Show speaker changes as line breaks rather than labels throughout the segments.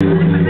Thank you.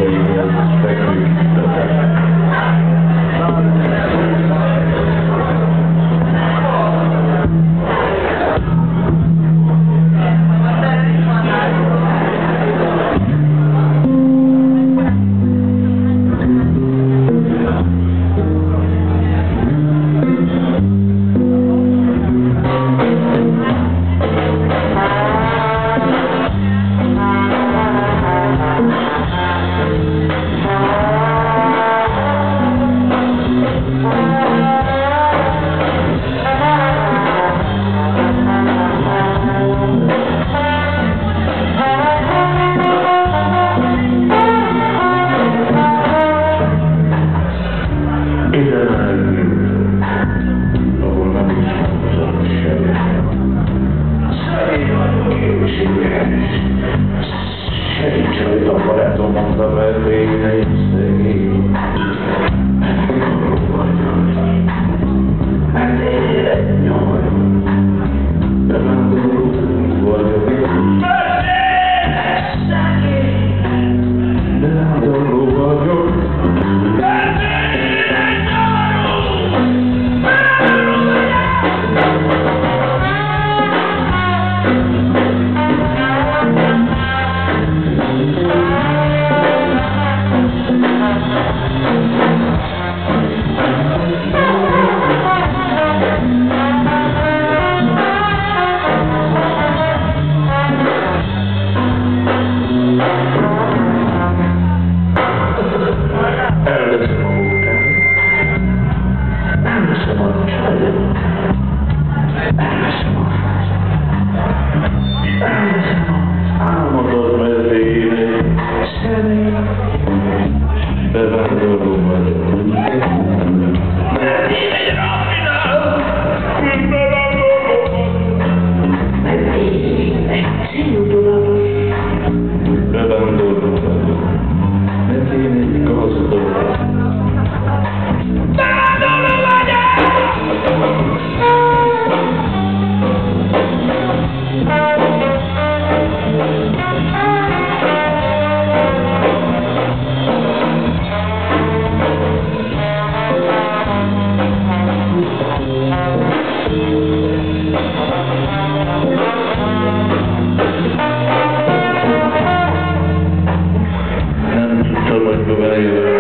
Hey, tell me what I don't want to be. lugar de